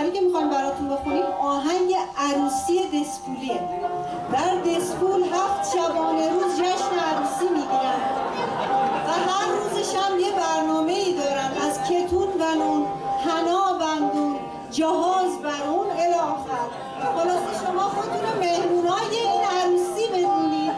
آخری که می‌خوایم براتون بخونیم آهنگ عروسی دسپولیه در دسپول هفت شبانه روز جشن عروسی می‌گیرن. و هر روزش هم یه برنامه ای دارن. از کتون و نون حنا بندون جهاز برون الاخر خلاصه شما خودتون مهمونای این عروسی بدونید.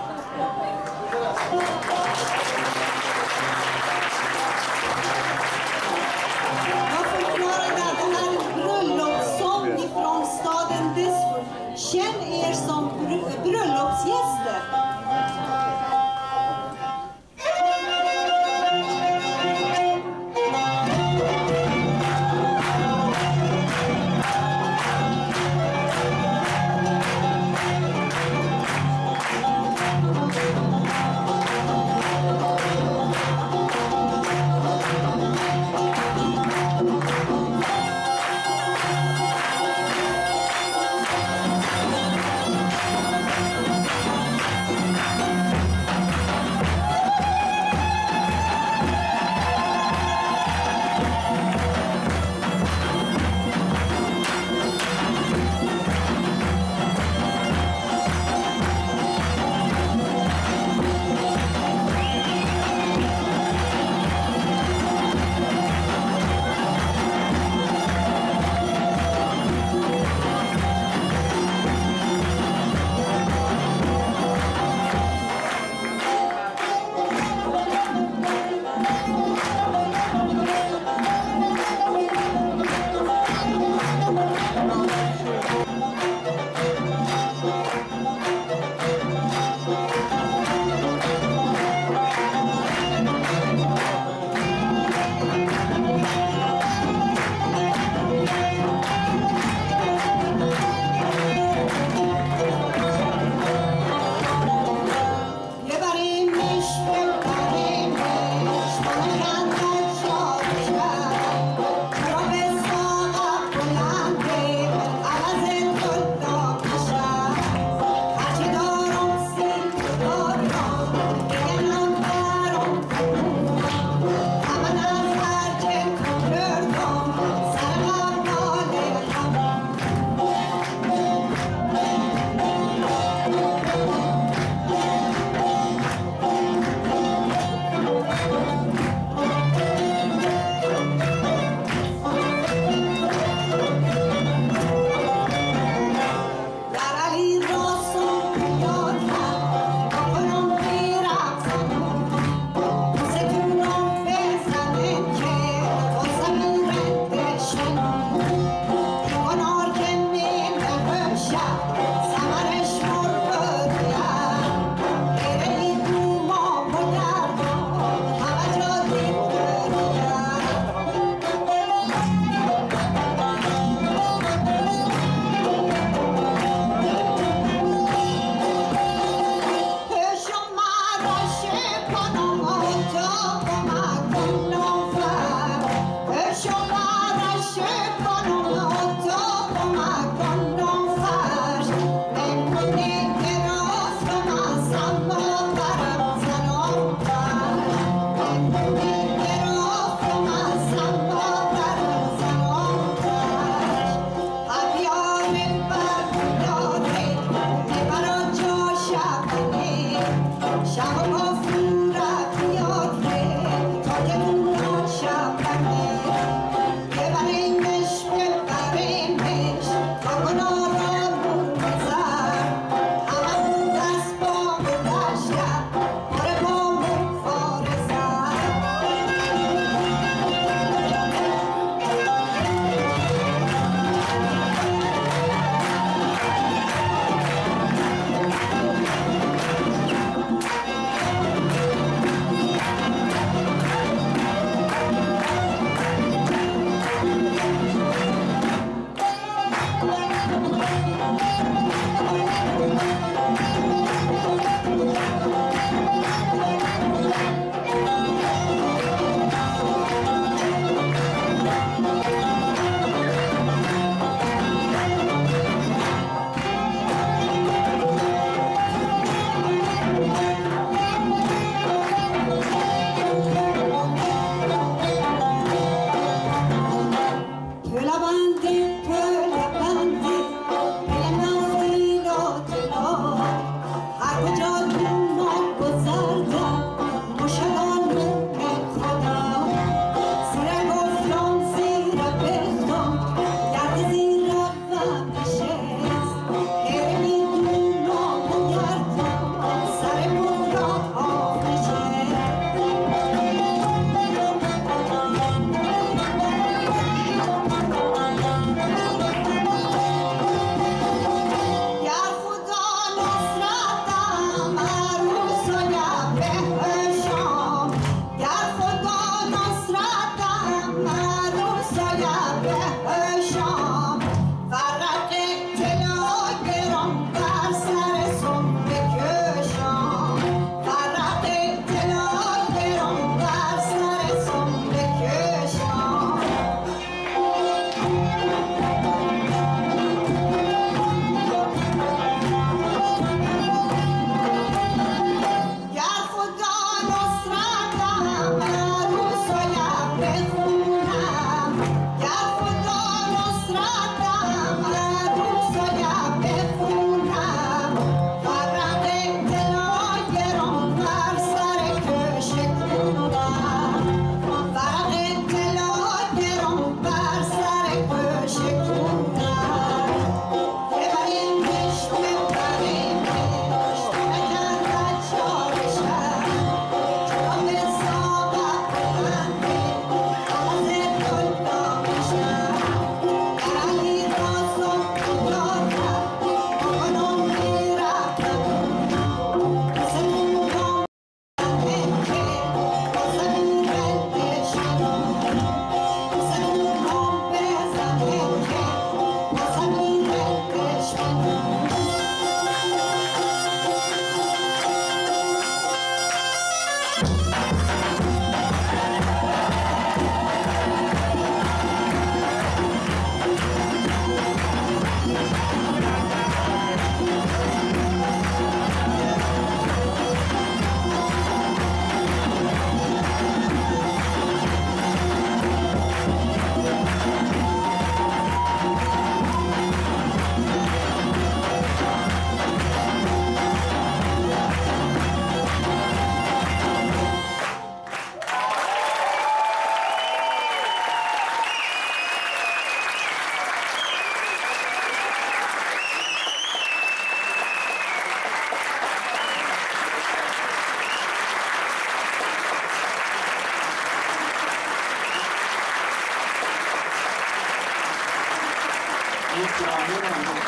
した。